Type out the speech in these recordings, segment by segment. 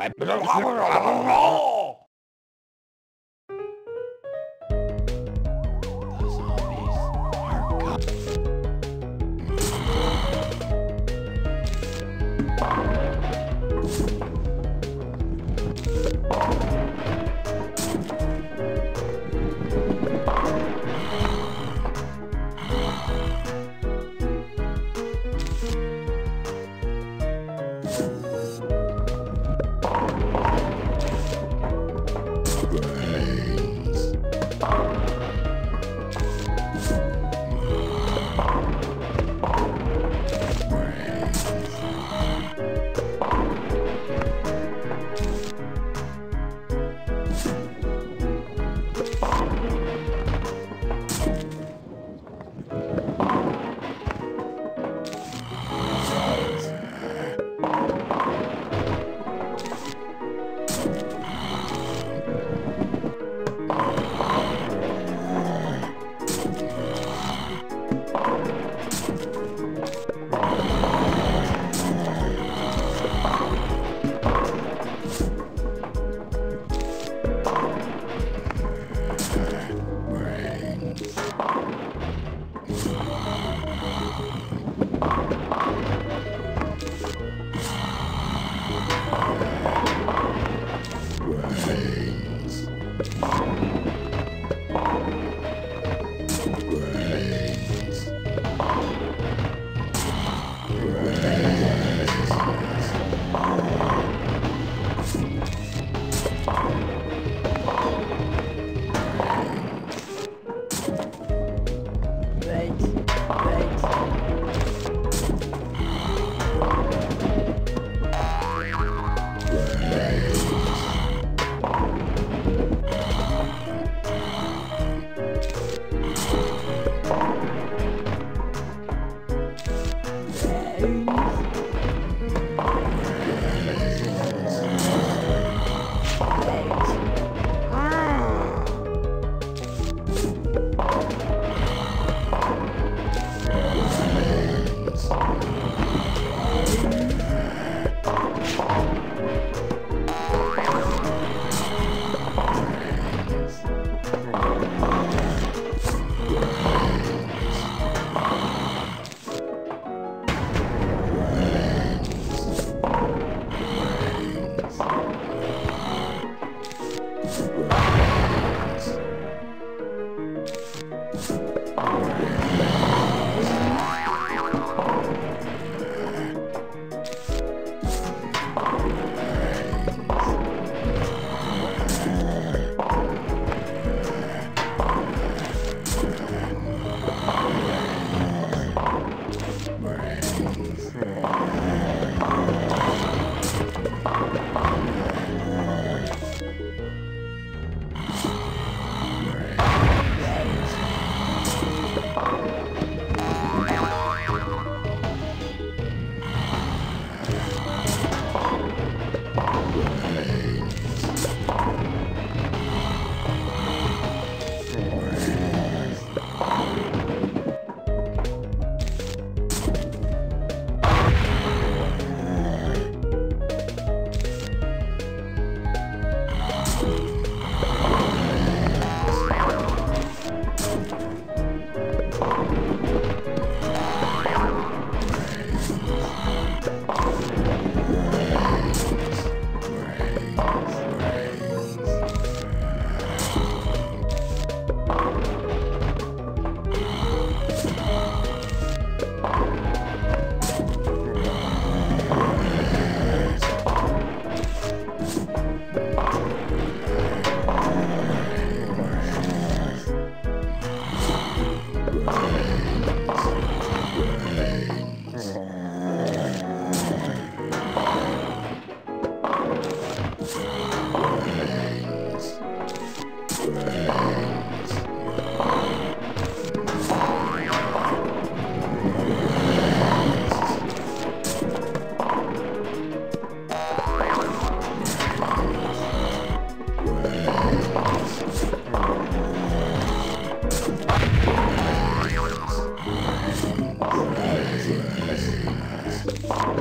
web. Super. Yeah.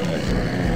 Right.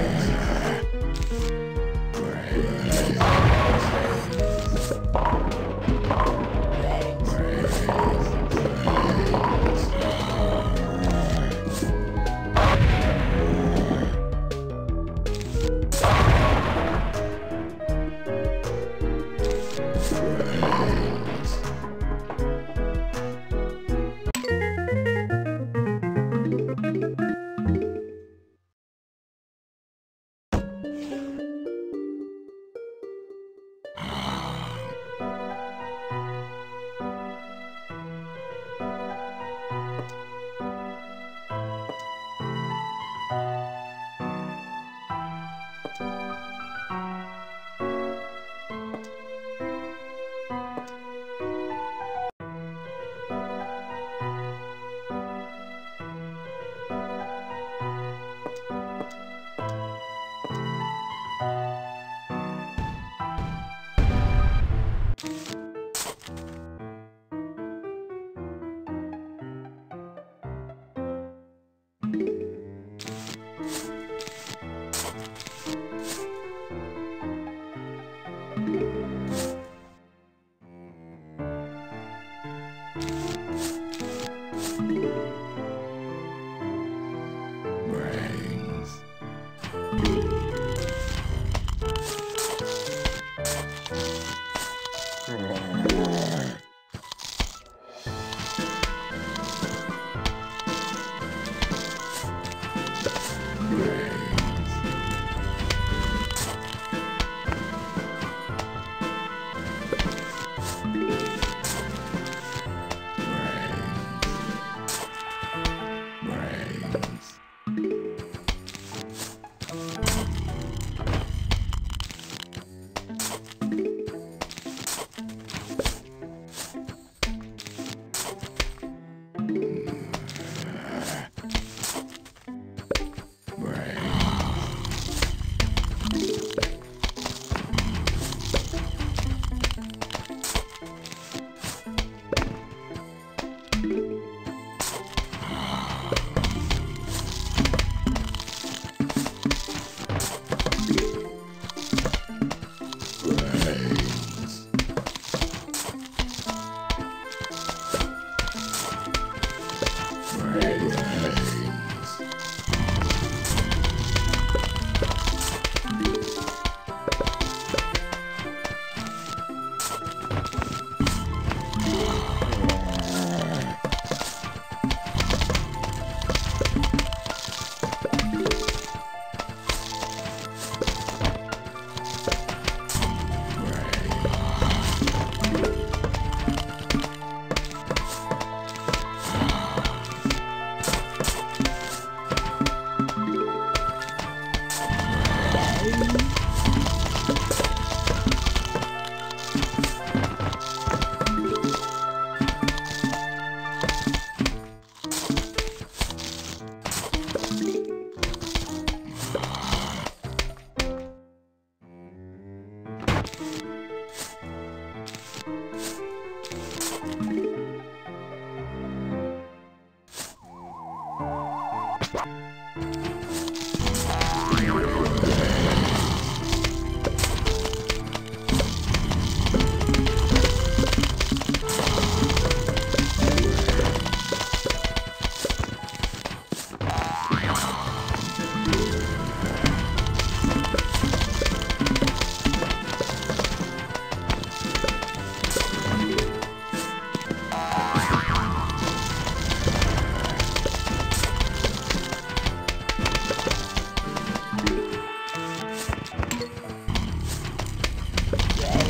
Yeah.